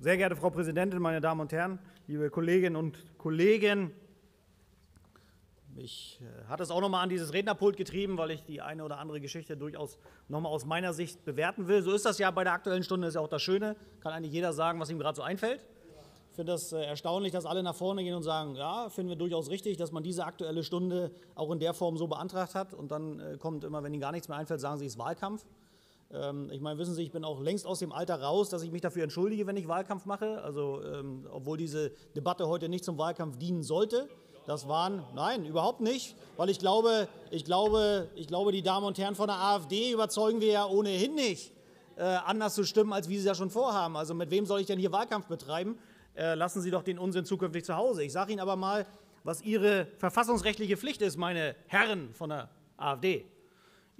Sehr geehrte Frau Präsidentin, meine Damen und Herren, liebe Kolleginnen und Kollegen! Mich äh, hat es auch noch mal an dieses Rednerpult getrieben, weil ich die eine oder andere Geschichte durchaus noch mal aus meiner Sicht bewerten will. So ist das ja bei der Aktuellen Stunde, ist ja auch das Schöne. Kann eigentlich jeder sagen, was ihm gerade so einfällt. Ich finde das äh, erstaunlich, dass alle nach vorne gehen und sagen, ja, finden wir durchaus richtig, dass man diese Aktuelle Stunde auch in der Form so beantragt hat. Und dann äh, kommt immer, wenn Ihnen gar nichts mehr einfällt, sagen Sie, es ist Wahlkampf. Ähm, ich meine, wissen Sie, ich bin auch längst aus dem Alter raus, dass ich mich dafür entschuldige, wenn ich Wahlkampf mache. Also, ähm, obwohl diese Debatte heute nicht zum Wahlkampf dienen sollte. Das waren, nein, überhaupt nicht, weil ich glaube, ich glaube, ich glaube, die Damen und Herren von der AfD überzeugen wir ja ohnehin nicht, äh, anders zu stimmen, als wie sie das schon vorhaben. Also mit wem soll ich denn hier Wahlkampf betreiben? Äh, lassen Sie doch den Unsinn zukünftig zu Hause. Ich sage Ihnen aber mal, was Ihre verfassungsrechtliche Pflicht ist, meine Herren von der AfD.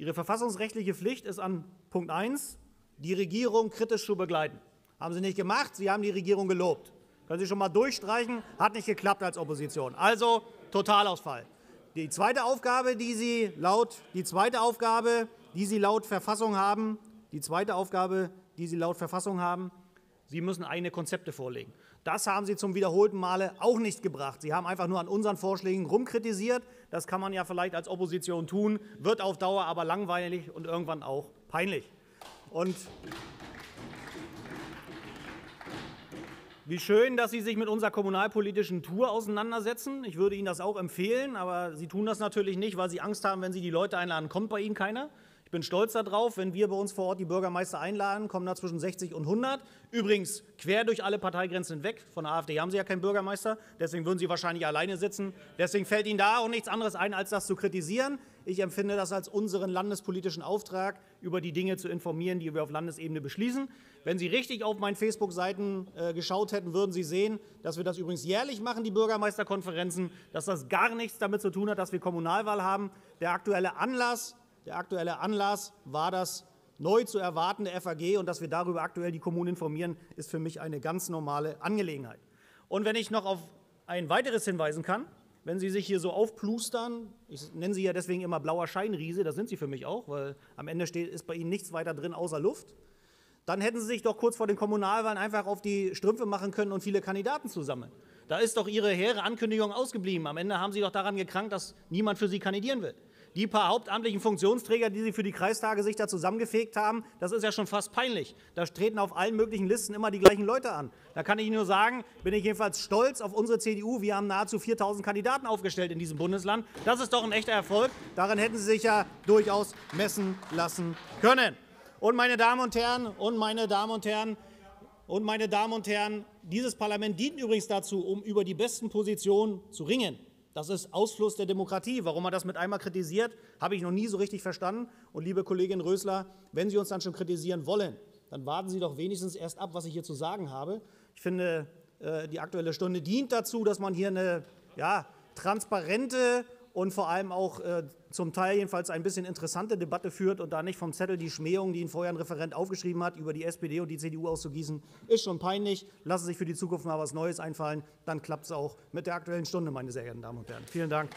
Ihre verfassungsrechtliche Pflicht ist an Punkt 1, die Regierung kritisch zu begleiten. Haben Sie nicht gemacht, Sie haben die Regierung gelobt. Können Sie schon mal durchstreichen, hat nicht geklappt als Opposition. Also Totalausfall. Die zweite Aufgabe, die Sie laut, die zweite Aufgabe, die Sie laut Verfassung haben, die zweite Aufgabe, die Sie laut Verfassung haben, Sie müssen eigene Konzepte vorlegen. Das haben Sie zum wiederholten Male auch nicht gebracht. Sie haben einfach nur an unseren Vorschlägen rumkritisiert. Das kann man ja vielleicht als Opposition tun, wird auf Dauer aber langweilig und irgendwann auch peinlich. Und Wie schön, dass Sie sich mit unserer kommunalpolitischen Tour auseinandersetzen. Ich würde Ihnen das auch empfehlen, aber Sie tun das natürlich nicht, weil Sie Angst haben, wenn Sie die Leute einladen, kommt bei Ihnen keiner. Ich bin stolz darauf, wenn wir bei uns vor Ort die Bürgermeister einladen, kommen da zwischen 60 und 100. Übrigens quer durch alle Parteigrenzen hinweg. Von der AfD haben Sie ja keinen Bürgermeister, deswegen würden Sie wahrscheinlich alleine sitzen. Deswegen fällt Ihnen da auch nichts anderes ein, als das zu kritisieren. Ich empfinde das als unseren landespolitischen Auftrag, über die Dinge zu informieren, die wir auf Landesebene beschließen. Wenn Sie richtig auf meinen Facebook-Seiten äh, geschaut hätten, würden Sie sehen, dass wir das übrigens jährlich machen, die Bürgermeisterkonferenzen, dass das gar nichts damit zu tun hat, dass wir Kommunalwahl haben. Der aktuelle Anlass der aktuelle Anlass war das neu zu erwartende FAG, und dass wir darüber aktuell die Kommunen informieren, ist für mich eine ganz normale Angelegenheit. Und wenn ich noch auf ein weiteres hinweisen kann, wenn Sie sich hier so aufplustern, ich nenne Sie ja deswegen immer blauer Scheinriese, das sind Sie für mich auch, weil am Ende steht, ist bei Ihnen nichts weiter drin außer Luft, dann hätten Sie sich doch kurz vor den Kommunalwahlen einfach auf die Strümpfe machen können und viele Kandidaten zu sammeln. Da ist doch Ihre hehre Ankündigung ausgeblieben. Am Ende haben Sie doch daran gekrankt, dass niemand für Sie kandidieren wird die paar hauptamtlichen Funktionsträger, die Sie für die Kreistage sich da zusammengefegt haben, das ist ja schon fast peinlich. Da treten auf allen möglichen Listen immer die gleichen Leute an. Da kann ich Ihnen nur sagen, bin ich jedenfalls stolz auf unsere CDU. Wir haben nahezu 4.000 Kandidaten aufgestellt in diesem Bundesland. Das ist doch ein echter Erfolg. Daran hätten Sie sich ja durchaus messen lassen können. Und meine Damen und Herren, und meine Damen und Herren, und meine Damen und Herren, dieses Parlament dient übrigens dazu, um über die besten Positionen zu ringen. Das ist Ausfluss der Demokratie. Warum man das mit einmal kritisiert, habe ich noch nie so richtig verstanden. Und liebe Kollegin Rösler, wenn Sie uns dann schon kritisieren wollen, dann warten Sie doch wenigstens erst ab, was ich hier zu sagen habe. Ich finde, äh, die Aktuelle Stunde dient dazu, dass man hier eine ja, transparente und vor allem auch äh, zum Teil jedenfalls ein bisschen interessante Debatte führt und da nicht vom Zettel die Schmähungen, die Ihnen vorher ein Referent aufgeschrieben hat, über die SPD und die CDU auszugießen, ist schon peinlich. Lassen Sie sich für die Zukunft mal was Neues einfallen, dann klappt es auch mit der Aktuellen Stunde, meine sehr geehrten Damen und Herren. Vielen Dank.